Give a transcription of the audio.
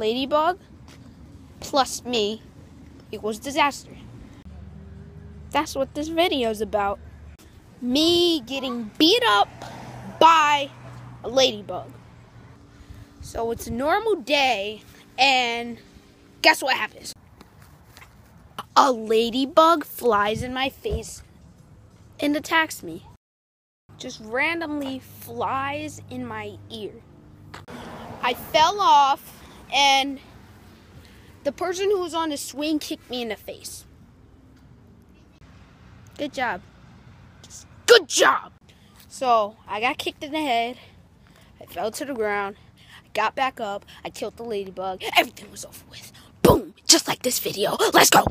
ladybug plus me equals disaster. That's what this video is about. Me getting beat up by a ladybug. So it's a normal day, and guess what happens? A ladybug flies in my face and attacks me. Just randomly flies in my ear. I fell off, and the person who was on the swing kicked me in the face. Good job. Good job. So I got kicked in the head. I fell to the ground. I got back up. I killed the ladybug. Everything was over with. Boom! Just like this video. Let's go!